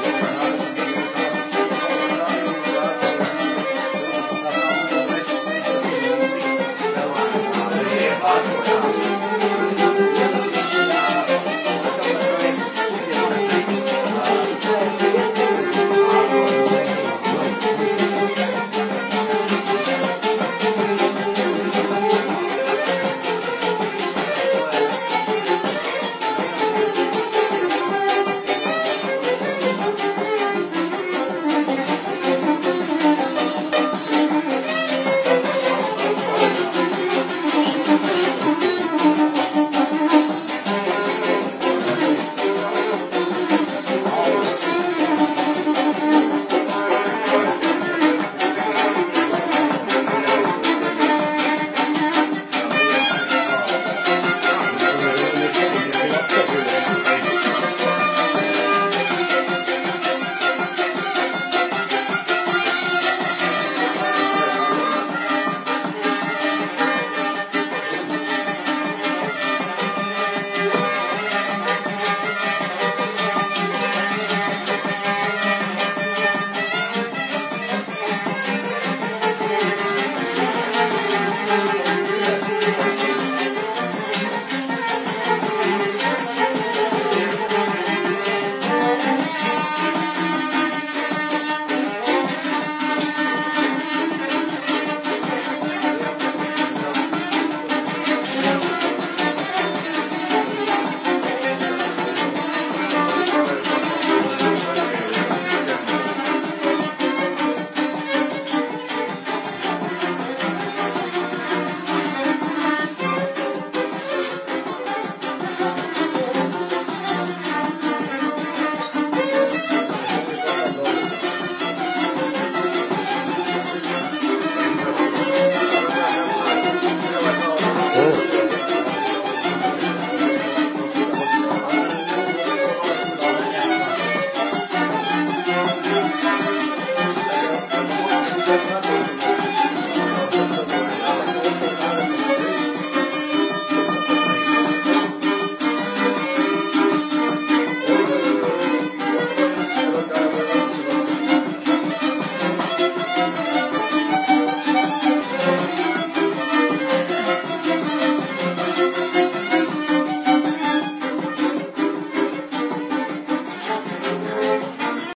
Lisa.